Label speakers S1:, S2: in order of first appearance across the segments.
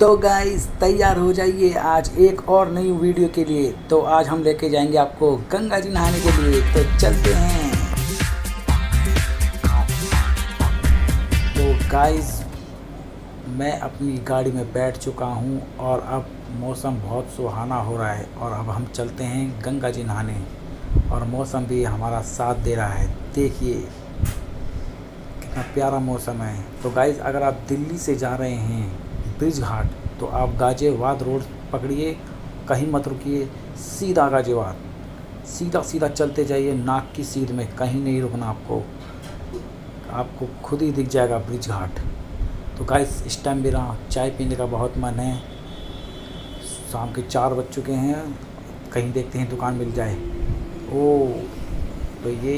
S1: तो गाइस तैयार हो जाइए आज एक और नई वीडियो के लिए। तो आज हम लेके जाएँगे आपको गंगा जी नहाने के लिए। तो चलते हैं। तो गाइस मैं अपनी गाड़ी में बैठ चुका हूँ और अब मौसम बहुत सुहाना हो रहा है और अब हम चलते हैं गंगा जी नहाने। और मौसम भी हमारा साथ दे रहा है। देखिए, कितना प्यारा मौसम है। तो गाइज़ अगर आप दिल्ली से जा रहे हैं ब्रिज घाट। तो आप गाजियाबाद रोड पकड़िए, कहीं मत रुकिए, सीधा गाजियाबाद सीधा सीधा चलते जाइए नाक की सीध में, कहीं नहीं रुकना आपको। आपको खुद ही दिख जाएगा ब्रिज घाट। तो गाइस इस टाइम मेरा चाय पीने का बहुत मन है। शाम के चार बज चुके हैं, कहीं देखते हैं दुकान मिल जाए। ओ तो ये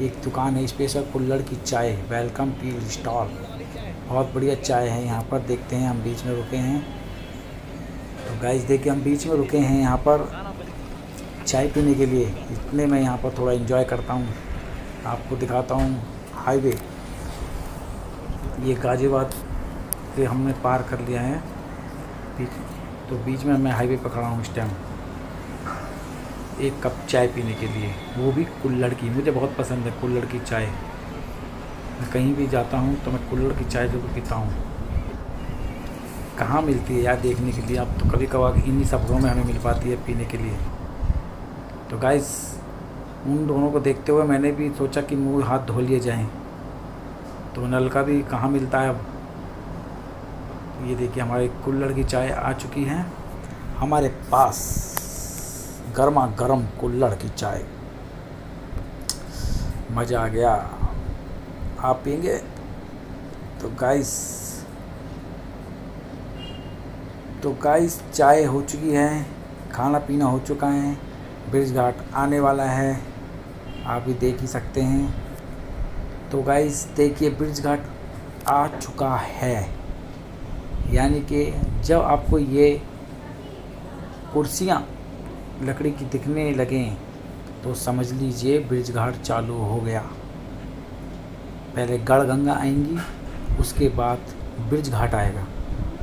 S1: एक दुकान है स्पेशल कुल्लड़ की चाय वेलकम टी स्टॉल बहुत बढ़िया चाय है यहाँ पर, देखते हैं हम बीच में रुके हैं। तो गाइस देखिए हम बीच में रुके हैं यहाँ पर चाय पीने के लिए। इतने मैं यहाँ पर थोड़ा इन्जॉय करता हूँ। आपको दिखाता हूँ हाईवे ये गाजियाबाद से हमने पार कर लिया है। तो बीच में मैं हाईवे पकड़ा हूँ इस टाइम एक कप चाय पीने के लिए। वो भी कुल्लड़ की। मुझे बहुत पसंद है कुल्लड़ की चाय। मैं कहीं भी जाता हूँ तो मैं कुल्लड़ की चाय ज़रूर पीता हूँ। कहाँ मिलती है यार देखने के लिए? अब तो कभी कभार इन्हीं सफ़रों में हमें मिल पाती है पीने के लिए। तो गाइस उन दोनों को देखते हुए मैंने भी सोचा कि मुँह हाथ धो लिए जाएँ। तो नल का भी कहाँ मिलता है अब? ये देखिए, हमारे कुल्लड़ की चाय आ चुकी है। हमारे पास गर्मा गर्म कुल्लड़ की चाय। मज़ा आ गया। आप पियेंगे? तो गाइस तो गाइस चाय हो चुकी है, खाना पीना हो चुका है, ब्रिज घाट आने वाला है, आप भी देख ही सकते हैं। तो गाइस देखिए ब्रिज घाट आ चुका है। यानी कि जब आपको ये कुर्सियाँ लकड़ी की दिखने लगें तो समझ लीजिए ब्रिज घाट चालू हो गया। पहले गढ़ गंगा आएँगी, उसके बाद ब्रिज घाट आएगा।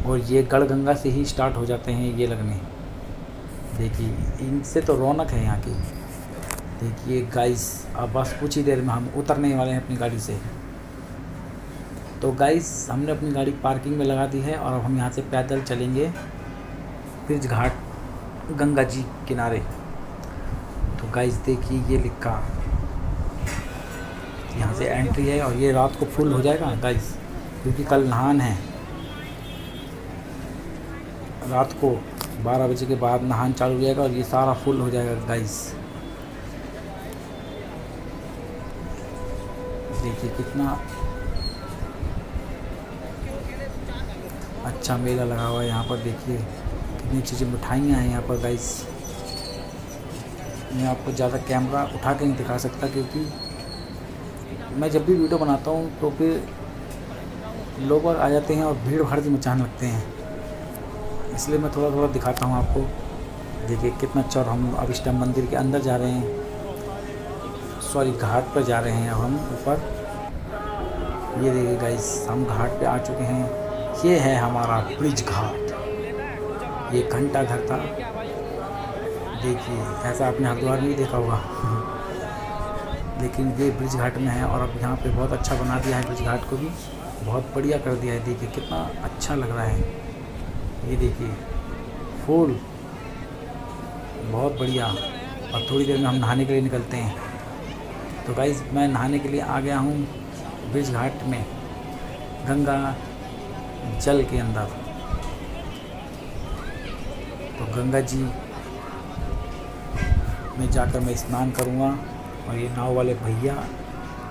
S1: और ये गढ़ गंगा से ही स्टार्ट हो जाते हैं ये लगने। देखिए, इनसे तो रौनक है यहाँ की। देखिए गाइस अब बस कुछ ही देर में हम उतरने वाले हैं अपनी गाड़ी से। तो गाइस हमने अपनी गाड़ी पार्किंग में लगा दी है और अब हम यहाँ से पैदल चलेंगे ब्रिज घाट गंगा जी किनारे। तो गाइस देखिए ये लिखा। यहाँ से एंट्री है और ये रात को फुल हो जाएगा गाइस क्योंकि कल नहान है। रात को 12 बजे के बाद नहान चालू हो जाएगा और ये सारा फुल हो जाएगा गाइस देखिए कितना अच्छा मेला लगा हुआ है यहाँ पर, देखिए। कितनी चीज़ें मिठाइयाँ हैं यहाँ पर गाइस मैं आपको ज़्यादा कैमरा उठा के नहीं दिखा सकता क्योंकि मैं जब भी वीडियो बनाता हूँ तो फिर लोग आ जाते हैं और भीड़ भाड़ मचाने लगते हैं। इसलिए मैं थोड़ा थोड़ा दिखाता हूँ आपको। देखिए कितना अच्छा हम अब इस टाइम मंदिर के अंदर जा रहे हैं। सॉरी, घाट पर जा रहे हैं हम ऊपर। ये देखिए गाइस हम घाट पे आ चुके हैं। ये है हमारा ब्रिज घाट। ये घंटा घर था। देखिए, ऐसा आपने हरिद्वार में ही देखा होगा। लेकिन ये ब्रिज घाट में है और अब यहाँ पे बहुत अच्छा बना दिया है ब्रिज घाट को भी। बहुत बढ़िया कर दिया है। देखिए कितना अच्छा लग रहा है। ये देखिए, फूल। बहुत बढ़िया। और थोड़ी देर में हम नहाने के लिए निकलते हैं। तो गाइज़ मैं नहाने के लिए आ गया हूँ ब्रिज घाट में, गंगा जल के अंदर। तो गंगा जी में जाकर मैं स्नान करूँगा। और ये नाव वाले भैया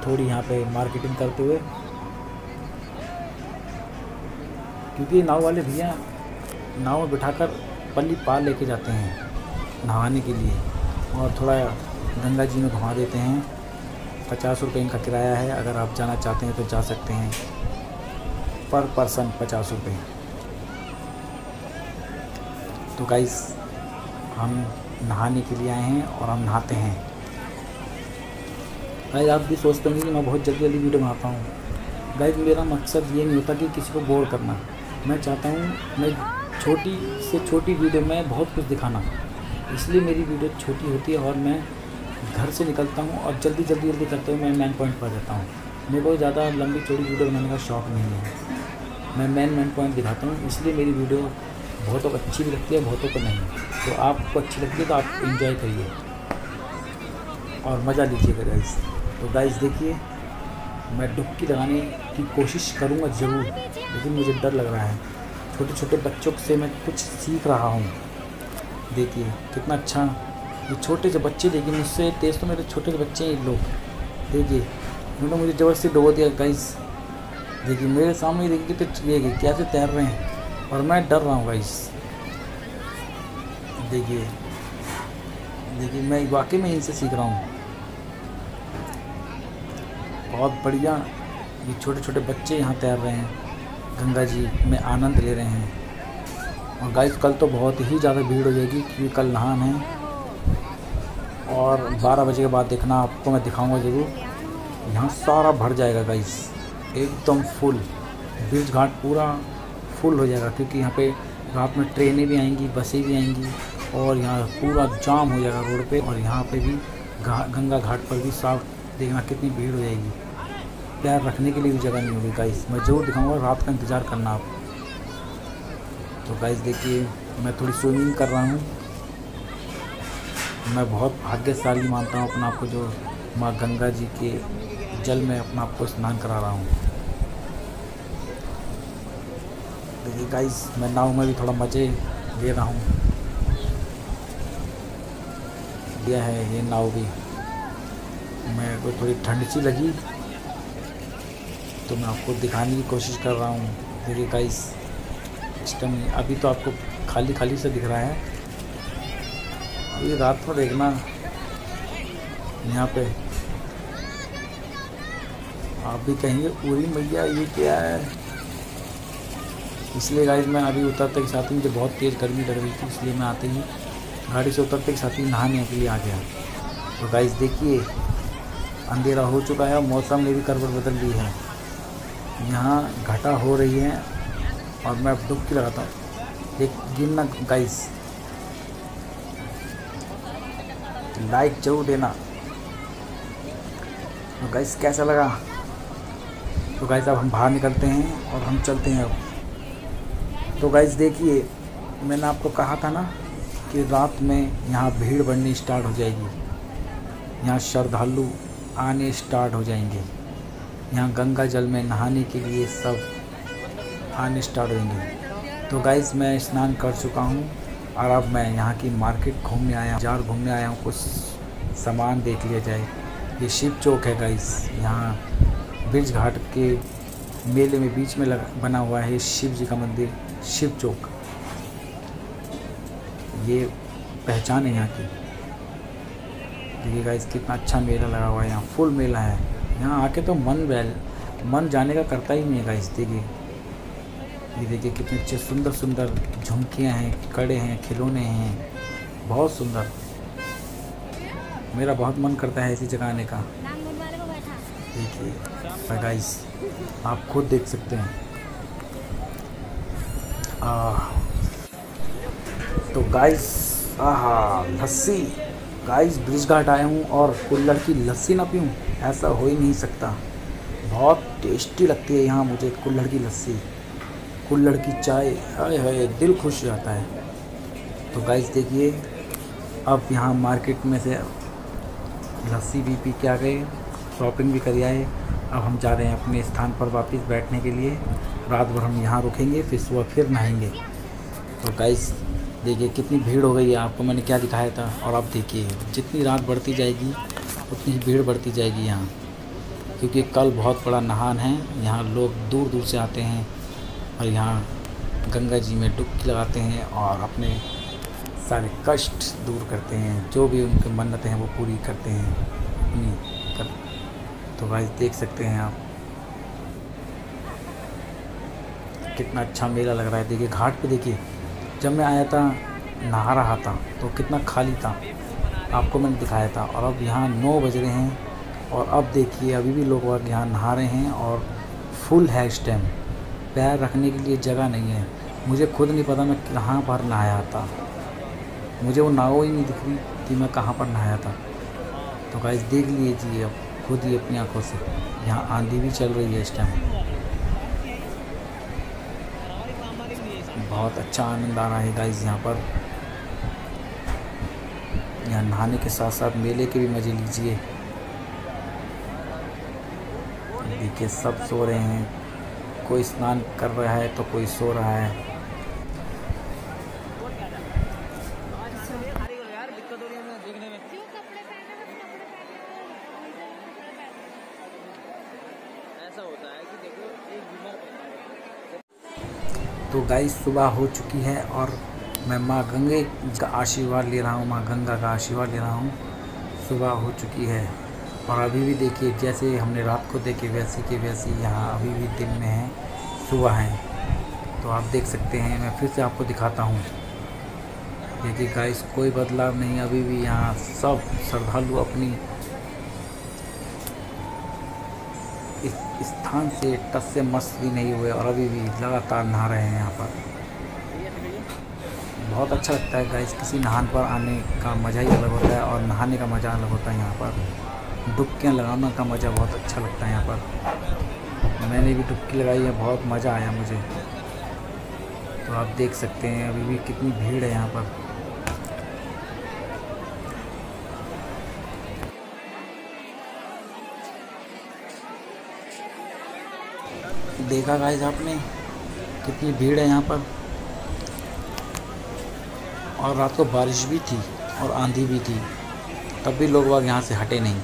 S1: थोड़ी यहाँ पे मार्केटिंग करते हुए, क्योंकि ये नाव वाले भैया नाव में बिठाकर पल्ली पार लेके जाते हैं नहाने के लिए और थोड़ा गंगा जी में घुमा देते हैं। पचास रुपये इनका किराया है, अगर आप जाना चाहते हैं तो जा सकते हैं। पर पर्सन पचास रुपये। तो गाइस हम नहाने के लिए आए हैं और हम नहाते हैं। गाइज़ आप भी सोचते होंगे कि मैं बहुत जल्दी जल्दी वीडियो बनाता हूँ। गाइज़ मेरा मकसद ये नहीं होता कि किसी को बोर करना। मैं चाहता हूँ मैं छोटी से छोटी वीडियो में बहुत कुछ दिखाना। इसलिए मेरी वीडियो छोटी होती है और मैं घर से निकलता हूँ और जल्दी जल्दी जल्दी करते हुए मैं मेन पॉइंट पर जाता हूँ। मेरे को ज़्यादा लंबी चौड़ी वीडियो बनाने का शौक़ नहीं है। मैं मेन मेन पॉइंट दिखाता हूँ, इसलिए मेरी वीडियो बहुतों को अच्छी भी लगती है, बहुतों को नहीं। तो आपको अच्छी लगती है तो आप इन्जॉय करिए। और मज़ा लीजिएगा, गाइस। तो गाइस देखिए, मैं डुबकी लगाने की कोशिश करूँगा ज़रूर, लेकिन मुझे डर लग रहा है। छोटे छोटे बच्चों से मैं कुछ सीख रहा हूँ। देखिए, कितना अच्छा। ये छोटे से बच्चे, लेकिन मुझसे तेज़ तो मेरे छोटे बच्चे हैं लोग। देखिए, उन्होंने मुझे ज़बरदस्ती डुबो दिया गाइस देखिए, मेरे सामने देखिए कितने ये कैसे तैर रहे हैं। और मैं डर रहा हूँ गाइस देखिए देखिए, मैं वाकई में इनसे सीख रहा हूँ। बहुत बढ़िया ये छोटे छोटे बच्चे यहाँ तैर रहे हैं। गंगा जी में आनंद ले रहे हैं। और गाइस कल तो बहुत ही ज़्यादा भीड़ हो जाएगी क्योंकि कल नहान है। और 12 बजे के बाद देखना आपको मैं दिखाऊँगा ज़रूर। यहाँ सारा भर जाएगा गाइस एकदम फुल ब्रिज घाट पूरा फुल हो जाएगा क्योंकि यहाँ पे रात में ट्रेनें भी आएँगी, बसें भी आएँगी और यहाँ पूरा जाम हो जाएगा रोड पे। और यहाँ पे भी गंगा घाट पर भी साफ़ देखना कितनी भीड़ हो जाएगी। पैर रखने के लिए भी जगह नहीं होगी गाइस मैं ज़रूर दिखाऊँगा रात का इंतज़ार करना आप. तो गाइस देखिए, मैं थोड़ी स्विमिंग कर रहा हूँ. मैं बहुत भाग्यशाली मानता हूँ अपना आपको जो माँ गंगा जी के जल में अपना आपको स्नान करा रहा हूँ. देखिए गाइस मैं नाव में भी थोड़ा मज़े ले रहा हूँ. लिया है ये नाव भी. मेरे को थोड़ी ठंड सी लगी. तो मैं आपको दिखाने की कोशिश कर रहा हूँ। देखिए गाइस इस टाइम अभी तो आपको खाली खाली से दिख रहा है। अभी रात को देखना। यहाँ पे। आप भी कहेंगे पूरी मैया, ये क्या है? इसलिए गाइज़ मैं अभी उतरते के साथ ही मुझे बहुत तेज़ गर्मी लग रही थी, इसलिए मैं आते ही गाड़ी से उतरते के साथ ही नहाने के लिए आ गया। तो गाइज़ देखिए, अंधेरा हो चुका है और मौसम ने भी करवट बदल ली है। यहाँ घटा हो रही है और मैं अब डुबकी लगाता हूँ। एक गिनना गाइस लाइक ज़रूर देना। तो गाइस कैसा लगा? तो गाइस अब हम बाहर निकलते हैं और हम चलते हैं अब। तो गाइस देखिए, मैंने आपको कहा था ना कि रात में यहाँ भीड़ बढ़नी स्टार्ट हो जाएगी। यहाँ श्रद्धालु आने स्टार्ट हो जाएँगे। यहाँ गंगा जल में नहाने के लिए सब आने स्टार्ट होंगे। तो गाइस मैं स्नान कर चुका हूँ और अब मैं यहाँ की मार्केट घूमने आया हूँ जार घूमने आया हूँ। कुछ सामान देख लिया जाए। ये शिव चौक है गाइस यहाँ ब्रिज घाट के मेले में बीच में लग, बना हुआ है शिव जी का मंदिर, शिव चौक। ये पहचान है यहाँ की। देखिए गाइस कितना अच्छा मेला लगा हुआ है, यहाँ फुल मेला है। यहाँ आके तो मन बैल मन जाने का करता ही नहीं है गाइस देखिए। ये देखिए कितने अच्छे सुंदर सुंदर झुमकियाँ हैं कड़े हैं खिलौने हैं बहुत सुंदर। मेरा बहुत मन करता है ऐसी जगह आने का। देखिए गाइस आप खुद देख सकते हैं। आ, तो गाइस आहा लस्सी। गाइस ब्रिज घाट आया हूँ और कुल्लड़ की लस्सी ना पीऊँ, ऐसा हो ही नहीं सकता। बहुत टेस्टी लगती है यहाँ मुझे कुल्लड़ की लस्सी। कुल्लड़ की चाय, हाय हाय, दिल खुश जाता है। तो गाइस देखिए, अब यहाँ मार्केट में से लस्सी भी पी के आ गए शॉपिंग भी कर आए। अब हम जा रहे हैं अपने स्थान पर वापस बैठने के लिए। रात भर हम यहाँ रुकेंगे, फिर सुबह फिर नहाएँगे। तो गाइस देखिए, कितनी भीड़ हो गई है आपको, मैंने क्या दिखाया था? और आप देखिए, जितनी रात बढ़ती जाएगी, उतनी ही भीड़ बढ़ती जाएगी यहाँ। क्योंकि कल बहुत बड़ा नहान है, यहाँ लोग दूर दूर से आते हैं और यहाँ गंगा जी में डुबकी लगाते हैं और अपने सारे कष्ट दूर करते हैं। जो भी उनके मन्नतें हैं, वो पूरी करते हैं, अपनी कर तो भाई देख सकते हैं आप। कितना अच्छा मेला लग रहा है। देखिए, घाट पे देखिए। जब मैं आया था, नहा रहा था तो कितना खाली था। आपको मैंने दिखाया था। और अब यहाँ नौ बज रहे हैं और अब देखिए, अभी भी लोग यहाँ नहा रहे हैं और फुल है इस टाइम पैर रखने के लिए जगह नहीं है। मुझे खुद नहीं पता मैं कहाँ पर नहाया था। मुझे वो नाव ही नहीं दिख रही कि मैं कहाँ पर नहाया था। तो गाइस देख लीजिए अब खुद ही अपनी आँखों से। यहाँ आंधी भी चल रही है इस टाइम बहुत अच्छा आनंद आ रहा है गाइस यहाँ पर। यहाँ नहाने के साथ साथ मेले के भी मज़े लीजिए। देखिए सब सो रहे हैं। कोई स्नान कर रहा है तो कोई सो रहा है तो गाइस सुबह हो चुकी है और मैं माँ गंगे का आशीर्वाद ले रहा हूँ, माँ गंगा का आशीर्वाद ले रहा हूँ। सुबह हो चुकी है और अभी भी देखिए, जैसे हमने रात को देखे, वैसी के वैसी यहाँ अभी भी दिन में है, सुबह है। तो आप देख सकते हैं, मैं फिर से आपको दिखाता हूँ। देखिए गाइस कोई बदलाव नहीं, अभी भी यहाँ सब श्रद्धालु अपनी स्थान से टस से मस्त भी नहीं हुए और अभी भी लगातार नहा रहे हैं यहाँ पर। बहुत अच्छा लगता है गाइस किसी नहान पर आने का मज़ा ही अलग होता है और नहाने का मज़ा अलग होता है यहाँ पर। डुबकियाँ लगाने का मज़ा बहुत अच्छा लगता है यहाँ पर। मैंने भी डुबकी लगाई है, बहुत मज़ा आया मुझे। तो आप देख सकते हैं अभी भी कितनी भीड़ है यहाँ पर। देखा गाइस आपने? कितनी भीड़ है यहाँ पर। और रात को बारिश भी थी और आंधी भी थी। तब भी लोग बाग यहाँ से हटे नहीं।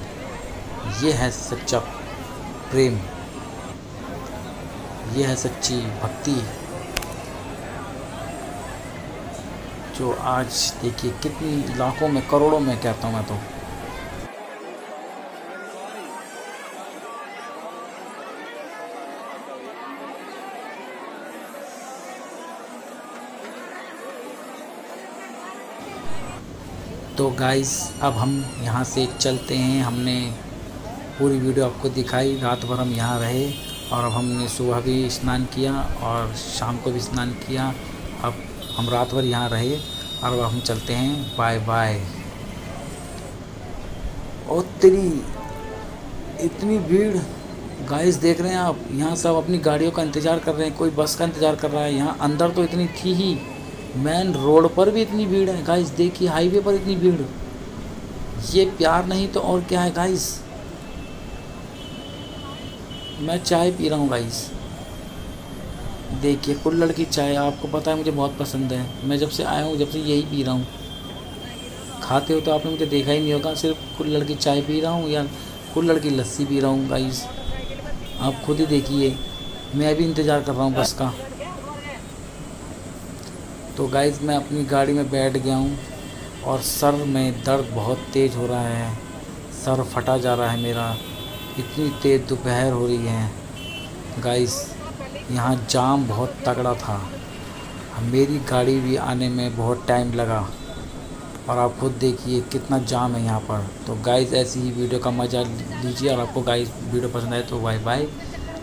S1: ये है सच्चा प्रेम। ये है सच्ची भक्ति। जो आज देखिए कितनी लाखों में, करोड़ों में कहता हूँ मैं तो। तो गाइस अब हम यहाँ से चलते हैं। हमने पूरी वीडियो आपको दिखाई। रात भर हम यहाँ रहे और अब हमने सुबह भी स्नान किया और शाम को भी स्नान किया। अब हम रात भर यहाँ रहे और अब हम चलते हैं। बाय बाय और तेरी इतनी भीड़ गाइस देख रहे हैं आप, यहाँ सब अपनी गाड़ियों का इंतज़ार कर रहे हैं। कोई बस का इंतज़ार कर रहा है। यहाँ अंदर तो इतनी थी ही। मेन रोड पर भी इतनी भीड़ है गाइस देखिए हाईवे पर इतनी भीड़। ये प्यार नहीं तो और क्या है गाइस मैं चाय पी रहा हूँ गाइस देखिए कुल्लड़ की चाय, आपको पता है, मुझे बहुत पसंद है। मैं जब से आया हूँ, जब से यही पी रहा हूँ। खाते हो तो आपने मुझे देखा ही नहीं होगा, सिर्फ़ कुल्लड़ की चाय पी रहा हूँ या कुल्लड़ की लस्सी पी रहा हूँ गाइस आप खुद ही देखिए। मैं भी इंतज़ार कर रहा हूँ बस का। तो गाइज़ मैं अपनी गाड़ी में बैठ गया हूँ और सर में दर्द बहुत तेज़ हो रहा है। सर फटा जा रहा है मेरा। इतनी तेज़ दोपहर हो रही है। गाइस यहाँ जाम बहुत तगड़ा था। मेरी गाड़ी भी आने में बहुत टाइम लगा। और आप खुद देखिए कितना जाम है यहाँ पर। तो गाइस ऐसी ही वीडियो का मज़ा लीजिए। और आपको गाइस वीडियो पसंद आए तो बाय बाय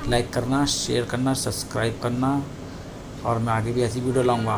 S1: लाइक करना शेयर करना सब्सक्राइब करना। और मैं आगे भी ऐसी वीडियो लाऊँगा।